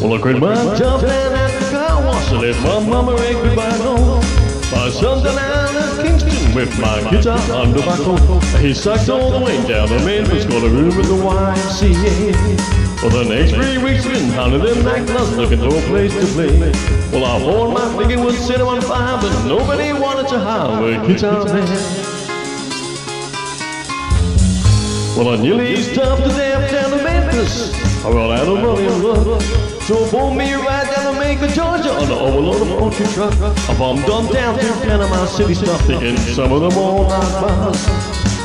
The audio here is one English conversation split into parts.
Well, I quit my job down at the car wash and let my mama rig goodbye home. My son down at Kingston with my guitar under my coat. He sucked all the way down to Memphis, got a room with the YMCA. For the next three weeks, been pounding them nightclubs looking for a place to play. Well, I thought my thinking would set him on fire, but nobody wanted to hire a guitar man. Well, I nearly stopped to death down to Memphis. I ran out of money and luck. So pulled me right down to Macon, Georgia on the overload of poultry truck. I bumped on down to Panama City, stop thinking some of them all night bars.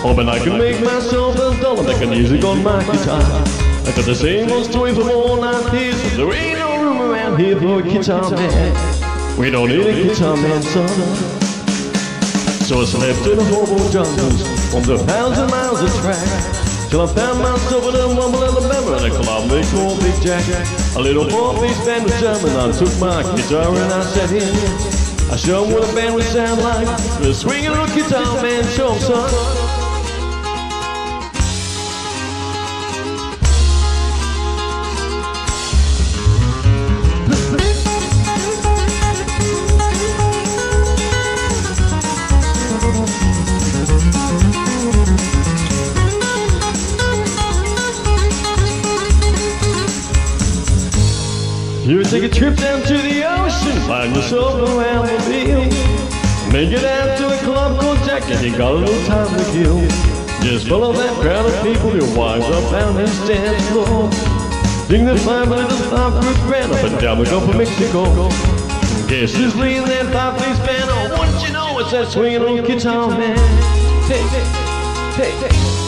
Hoping I can make myself a dollar making music on my guitar. I got the same old story from all night peers. There ain't no room around here for a guitar man. We don't need a guitar man, son. So I slept in hobo jungles on the thousand miles of track. Till I found myself in a Rumble, Alabama, in a club they called Big Jack. A little four-piece band was jamming. I took my guitar and I sat in. I showed what a band would sound like. The swinging little guitar man, show son. You take a trip down to the ocean, find yourself a Lamborghini. Make it out to a club called Jack and you got a little time to kill. Just follow that crowd of people, your wives up down this dance floor. Dignified little five foot grand up and down the Gulf of Mexico. Guess who's leading that five piece band? Oh, wouldn't you know it's that swinging old guitar man? Hey, hey, hey, hey.